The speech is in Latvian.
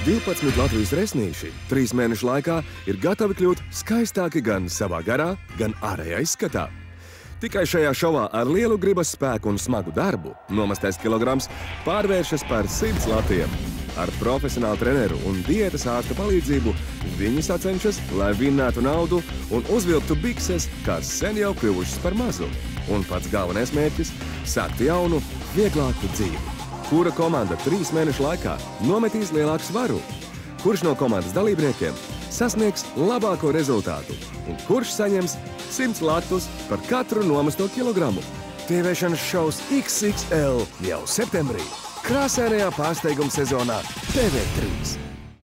12 Latvijas resnīši trīs mēnešu laikā ir gatavi kļūt skaistāki gan savā garā, gan ārējā izskatā. Tikai šajā šovā ar lielu gribas spēku un smagu darbu nomastais kilograms pārvēršas par 100 latiem. Ar profesionālu treneru un diētas ārsta palīdzību viņi sacenšas, lai vinnētu naudu un uzvilktu bikses, kas sen jau kļuvušas par mazu. Un pats galvenais mērķis – sākt jaunu, vieglāku dzīvi. Kura komanda trīs mēnešu laikā nometīs lielāku svaru? Kurš no komandas dalībniekiem sasniegs labāko rezultātu? Un kurš saņems 100 latus par katru nomesto kilogramu? Tieviešanas šovs XXL jau septembrī. Krāsainajā pārsteiguma sezonā TV3.